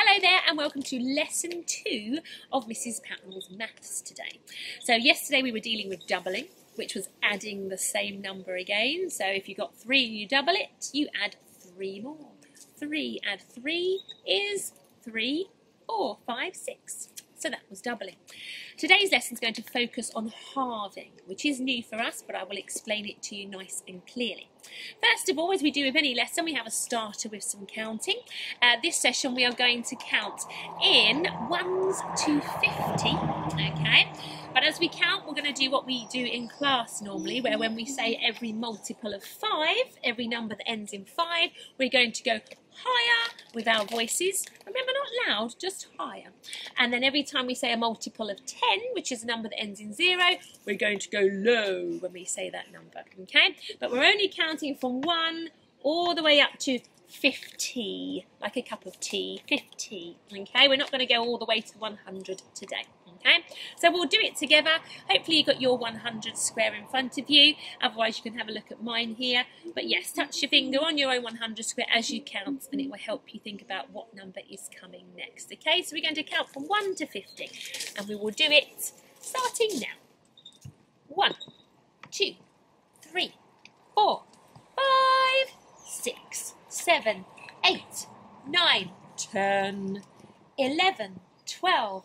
Hello there and welcome to lesson two of Mrs Patnell's maths today. So yesterday we were dealing with doubling, which was adding the same number again. So if you got three and you double it, you add three more. Three add three is three, four, five, six. So that was doubling. Today's lesson is going to focus on halving, which is new for us, but I will explain it to you nice and clearly. First of all, as we do with any lesson, we have a starter with some counting. Uh, this session we are going to count in ones to 50, okay? But as we count, we're going to do what we do in class normally, where when we say every multiple of 5, every number that ends in 5, we're going to go higher with our voices. Remember, not loud, just higher. And then every time we say a multiple of 10, which is a number that ends in 0, we're going to go low when we say that number, okay? But we're only counting from 1 all the way up to 50, like a cup of tea, 50, okay? We're not going to go all the way to 100 today. Okay, so we'll do it together. Hopefully, you've got your 100 square in front of you. Otherwise, you can have a look at mine here. But yes, touch your finger on your own 100 square as you count, and it will help you think about what number is coming next. Okay, so we're going to count from 1 to 50, and we will do it starting now. 1, 2, 3, 4, 5, 6, 7, 8, 9, 10, 11, 12,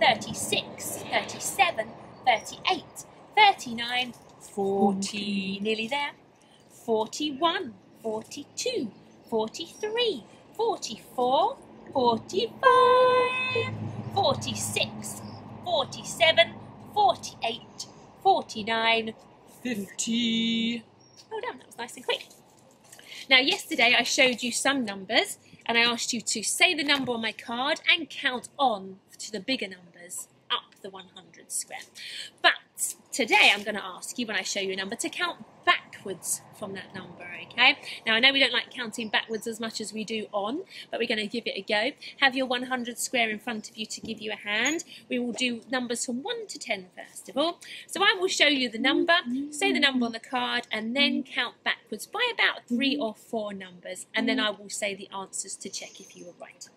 36, 37, 38, 39, 40, nearly there, 41, 42, 43, 44, 45, 46, 47, 48, 49, 50. Well done, that was nice and quick. Now, yesterday I showed you some numbers and I asked you to say the number on my card and count on to the bigger numbers up the 100 square. But today I'm going to ask you when I show you a number to count backwards from that number, okay? Now I know we don't like counting backwards as much as we do on, but we're going to give it a go. Have your 100 square in front of you to give you a hand. We will do numbers from 1 to 10 first of all. So I will show you the number, say the number on the card, and then count backwards by about three or four numbers, and then I will say the answers to check if you were right.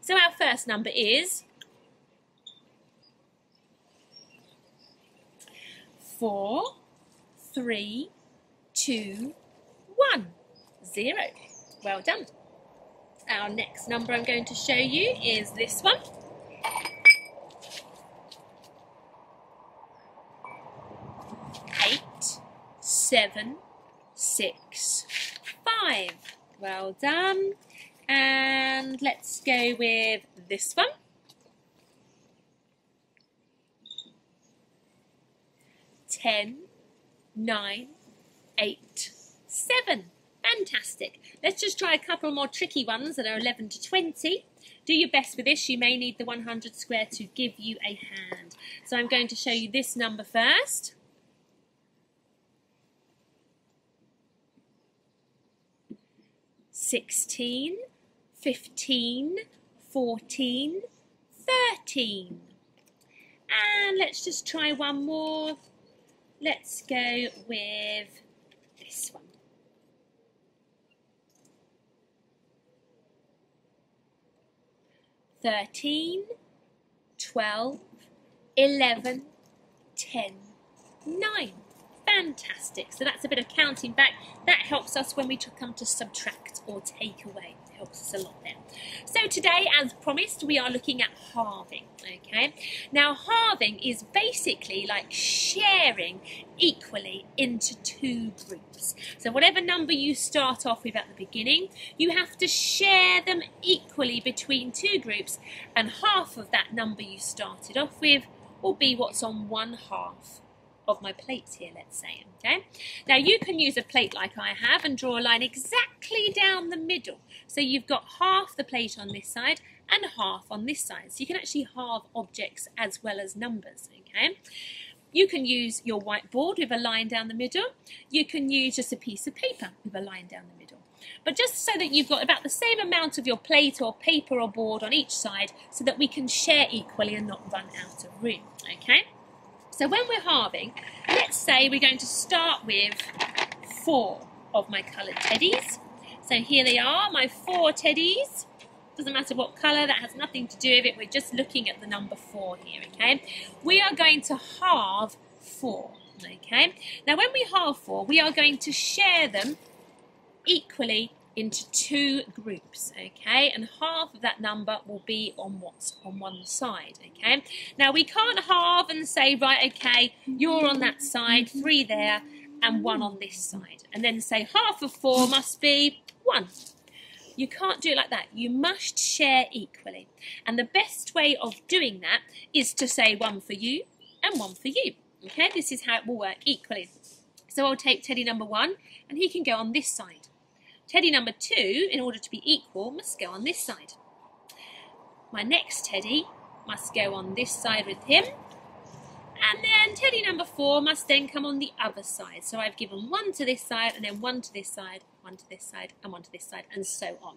So our first number is four, three, two, one, zero. Well done. Our next number I'm going to show you is this one. Eight, seven, six, five. Well done. And let's go with this one. 10, 9, 8, 7. Fantastic. Let's just try a couple more tricky ones that are 11 to 20. Do your best with this. You may need the 100 square to give you a hand. So I'm going to show you this number first. Sixteen, fifteen, fourteen, thirteen. And let's just try one more. Let's go with this one. Thirteen, twelve, eleven, ten, nine. Fantastic. So that's a bit of counting back. That helps us when we come to subtract or take away helps us a lot there. So today, as promised, we are looking at halving, okay? Now, halving is basically like sharing equally into two groups. So whatever number you start off with at the beginning, you have to share them equally between two groups, and half of that number you started off with will be what's on one half of my plates here, let's say, okay? Now you can use a plate like I have and draw a line exactly down the middle. So you've got half the plate on this side and half on this side. So you can actually halve objects as well as numbers, okay? You can use your whiteboard with a line down the middle. You can use just a piece of paper with a line down the middle. But just so that you've got about the same amount of your plate or paper or board on each side so that we can share equally and not run out of room, okay? So when we're halving, let's say we're going to start with four of my coloured teddies. So here they are, my four teddies. Doesn't matter what colour, that has nothing to do with it. We're just looking at the number four here, okay? We are going to halve four, okay? Now when we halve four, we are going to share them equally into two groups, okay? And half of that number will be on what's on one side, okay? Now we can't halve and say, right, okay, you're on that side, three there, and one on this side. And then say half of four must be one. You can't do it like that. You must share equally. And the best way of doing that is to say one for you and one for you. Okay, this is how it will work equally. So I'll take teddy number one and he can go on this side. Teddy number two, in order to be equal, must go on this side. My next teddy must go on this side with him. And then teddy number four must then come on the other side. So I've given one to this side and then one to this side one to this side and one to this side and so on.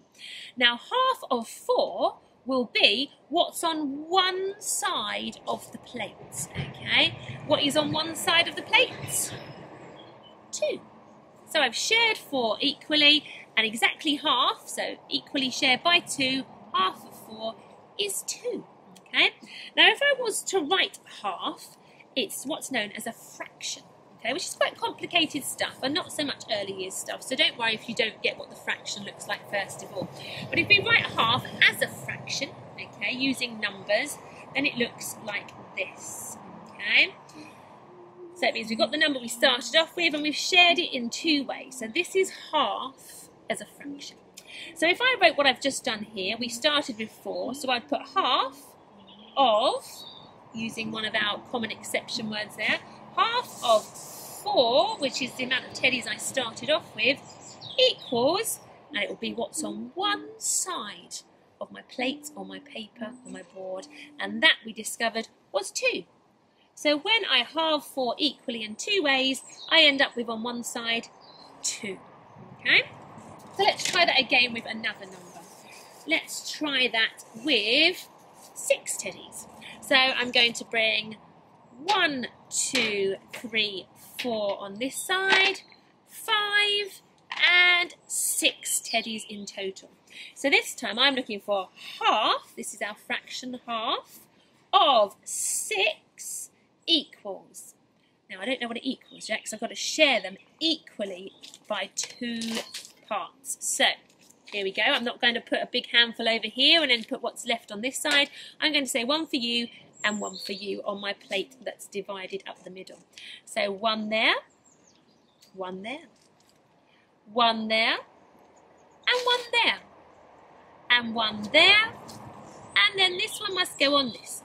Now half of four will be what's on one side of the plate, okay? What is on one side of the plate? Two. So I've shared four equally and exactly half, so equally shared by two, half of four is two, okay? Now if I was to write half, it's what's known as a fraction okay, which is quite complicated stuff and not so much early years stuff. So don't worry if you don't get what the fraction looks like first of all. But if we write half as a fraction, okay, using numbers, then it looks like this, okay? So it means we've got the number we started off with and we've shared it in two ways. So this is half as a fraction. So if I wrote what I've just done here, we started with 4, so I'd put half of, using one of our common exception words there, half of 4, which is the amount of teddies I started off with, equals, and it will be what's on one side of my plate or my paper or my board, and that we discovered was 2. So when I halve 4 equally in two ways, I end up with on one side 2. Okay? So let's try that again with another number. Let's try that with 6 teddies. So I'm going to bring one, two, three, four on this side, five, and six teddies in total. So this time I'm looking for half, this is our fraction half, of six equals. Now I don't know what it equals yet because I've got to share them equally by two parts. So here we go. I'm not going to put a big handful over here and then put what's left on this side. I'm going to say one for you and one for you on my plate that's divided up the middle. So one there, one there, one there, and one there, and one there, and then this one must go on this.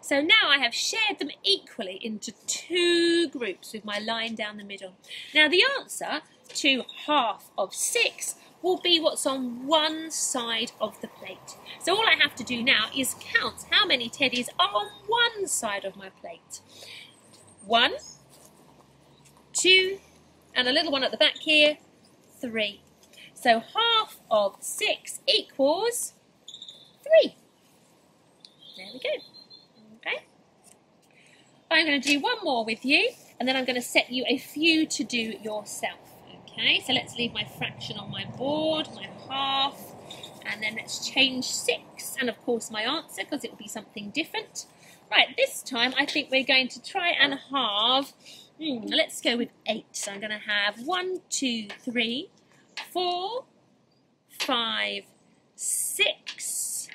So now I have shared them equally into two groups with my line down the middle. Now the answer to half of six will be what's on one side of the plate. So all I have to do now is count how many teddies are on one side of my plate. One, two, and a little one at the back here, three. So half of six equals three. There we go. Okay. I'm going to do one more with you, and then I'm going to set you a few to do yourself. Okay, so let's leave my fraction on my board, my half, and then let's change six, and of course my answer, because it will be something different. Right, this time I think we're going to try and halve, hmm, let's go with eight. So I'm going to have one, two, three, four, five, six,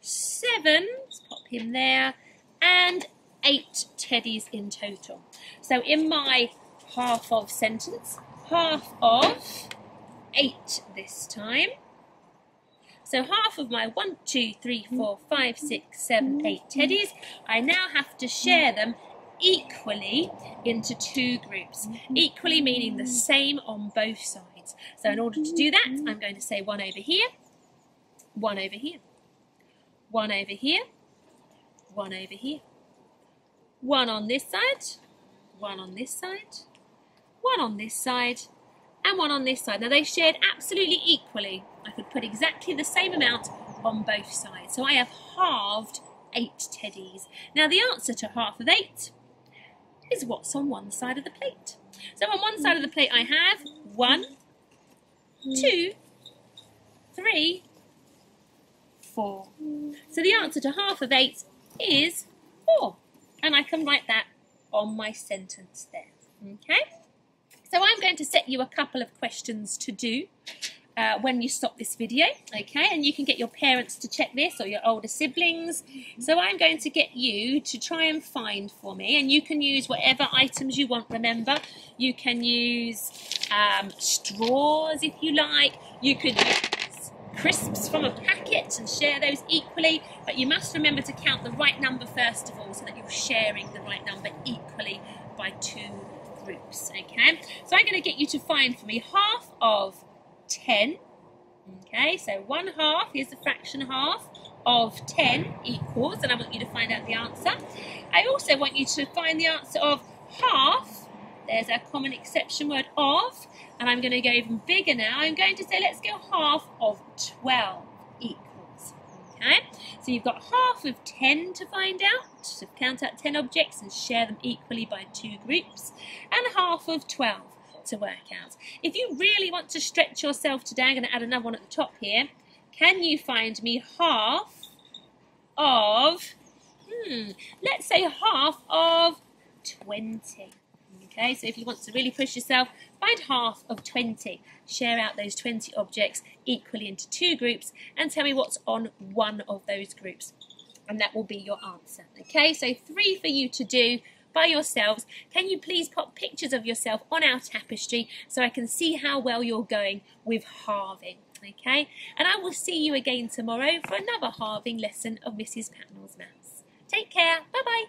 seven, let's pop him there, and eight teddies in total. So in my half of sentence, half of 8 this time. So half of my one, two, three, four, five, six, seven, eight teddies, I now have to share them equally into two groups. Equally meaning the same on both sides. So in order to do that, I'm going to say one over here, one over here. one over here, one over here, one on this side, one on this side, one on this side, and one on this side. Now they shared absolutely equally. I could put exactly the same amount on both sides. So I have halved eight teddies. Now the answer to half of eight is what's on one side of the plate. So on one side of the plate I have one, two, three, four. So the answer to half of eight is four. And I can write that on my sentence there. Okay? So I'm going to set you a couple of questions to do uh, when you stop this video, okay? And you can get your parents to check this or your older siblings. So I'm going to get you to try and find for me, and you can use whatever items you want, remember. You can use um, straws if you like. You could use crisps from a packet and share those equally, but you must remember to count the right number first of all so that you're sharing the right number equally by two groups, okay? So I'm going to get you to find for me half of 10. Okay, so 1 half, here's the fraction half of 10 equals, and I want you to find out the answer. I also want you to find the answer of half, there's our common exception word of, and I'm going to go even bigger now. I'm going to say let's go half of 12 equals. Okay, so you've got half of 10 to find out, so count out 10 objects and share them equally by two groups, and half of 12 to work out. If you really want to stretch yourself today, I'm going to add another one at the top here. Can you find me half of, hmm, let's say half of 20. Okay, so if you want to really push yourself, find half of 20. Share out those 20 objects equally into two groups and tell me what's on one of those groups. And that will be your answer. Okay, so three for you to do by yourselves. Can you please pop pictures of yourself on our tapestry so I can see how well you're going with halving? Okay, and I will see you again tomorrow for another halving lesson of Mrs. Patnell's Maths. Take care. Bye bye.